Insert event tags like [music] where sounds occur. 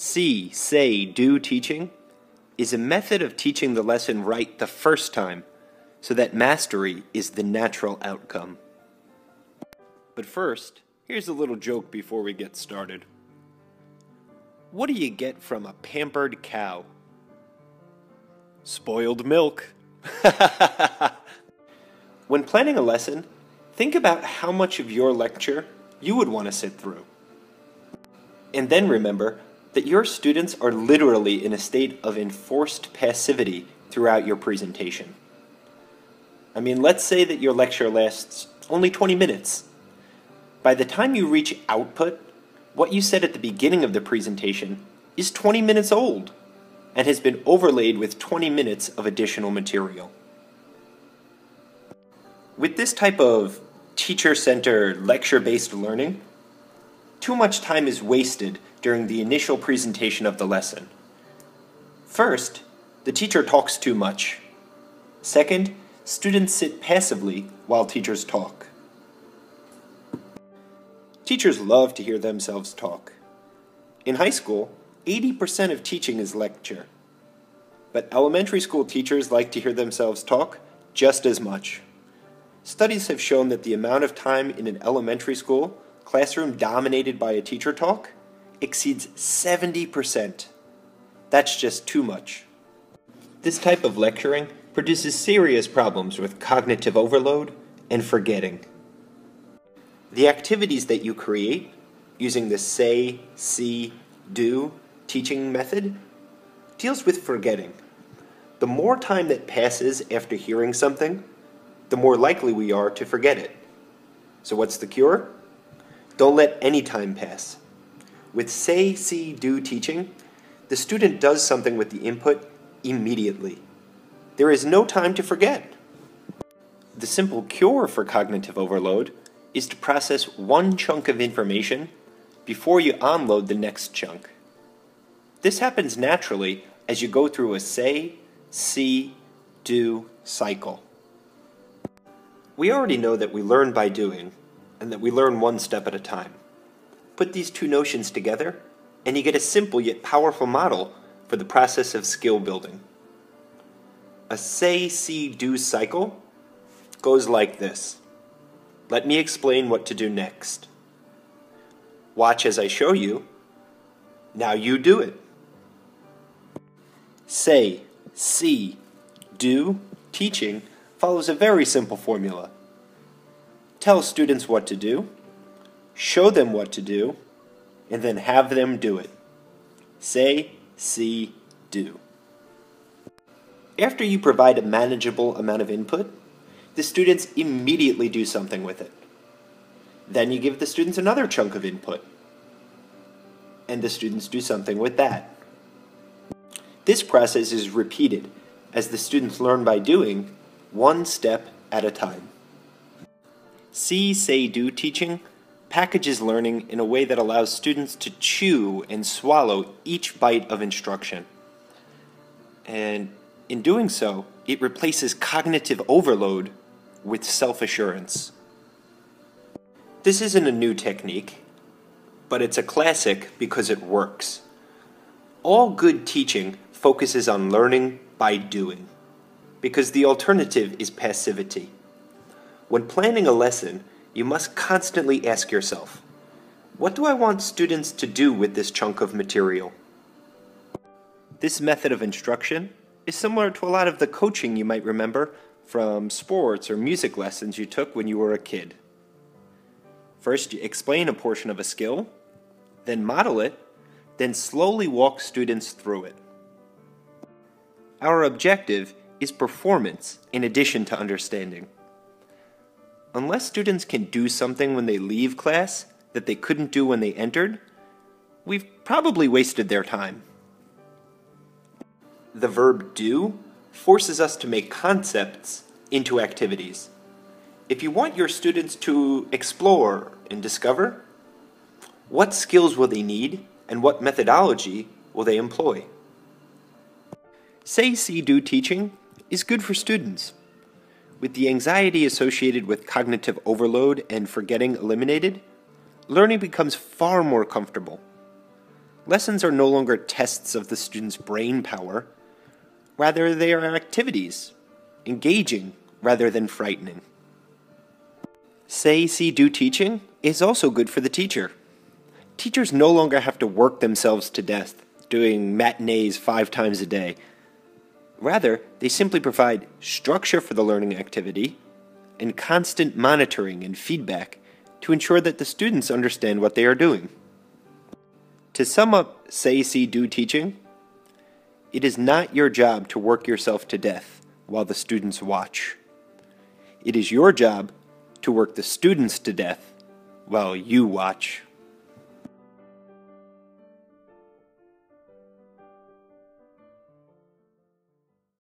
See, say, do teaching is a method of teaching the lesson right the first time so that mastery is the natural outcome. But first, here's a little joke before we get started. What do you get from a pampered cow? Spoiled milk. [laughs] when planning a lesson, think about how much of your lecture you would want to sit through. And then remember that your students are literally in a state of enforced passivity throughout your presentation. I mean, let's say that your lecture lasts only 20 minutes. By the time you reach output, what you said at the beginning of the presentation is 20 minutes old and has been overlaid with 20 minutes of additional material. With this type of teacher centered, lecture based learning, too much time is wasted during the initial presentation of the lesson. First, the teacher talks too much. Second, students sit passively while teachers talk. Teachers love to hear themselves talk. In high school, 80% of teaching is lecture. But elementary school teachers like to hear themselves talk just as much. Studies have shown that the amount of time in an elementary school classroom dominated by a teacher talk exceeds 70%. That's just too much. This type of lecturing produces serious problems with cognitive overload and forgetting. The activities that you create using the say, see, do teaching method deals with forgetting. The more time that passes after hearing something, the more likely we are to forget it. So, what's the cure? Don't let any time pass. With say, see, do teaching, the student does something with the input immediately. There is no time to forget. The simple cure for cognitive overload is to process one chunk of information before you onload the next chunk. This happens naturally as you go through a say, see, do cycle. We already know that we learn by doing, and that we learn one step at a time. Put these two notions together, and you get a simple yet powerful model for the process of skill building. A say, see, do cycle goes like this. Let me explain what to do next. Watch as I show you. Now you do it. Say, see, do, teaching follows a very simple formula. Tell students what to do, show them what to do, and then have them do it. Say, see, do. After you provide a manageable amount of input, the students immediately do something with it. Then you give the students another chunk of input, and the students do something with that. This process is repeated as the students learn by doing, one step at a time. See, say, do teaching packages learning in a way that allows students to chew and swallow each bite of instruction. And in doing so, it replaces cognitive overload with self assurance. This isn't a new technique, but it's a classic because it works. All good teaching focuses on learning by doing, because the alternative is passivity. When planning a lesson, you must constantly ask yourself, what do I want students to do with this chunk of material? This method of instruction is similar to a lot of the coaching you might remember from sports or music lessons you took when you were a kid. First, you explain a portion of a skill, then model it, then slowly walk students through it. Our objective is performance in addition to understanding. Unless students can do something when they leave class that they couldn't do when they entered, we've probably wasted their time the verb do forces us to make concepts into activities. If you want your students to explore and discover, what skills will they need and what methodology will they employ? Say, see, do teaching is good for students. With the anxiety associated with cognitive overload and forgetting eliminated, learning becomes far more comfortable. lessons are no longer tests of the student's brain power. Rather, they are activities, engaging rather than frightening. Say, see, do teaching is also good for the teacher. Teachers no longer have to work themselves to death doing matinees five times a day. Rather, they simply provide structure for the learning activity and constant monitoring and feedback to ensure that the students understand what they are doing. To sum up Say, See, Do teaching, it is not your job to work yourself to death while the students watch. It is your job to work the students to death while you watch.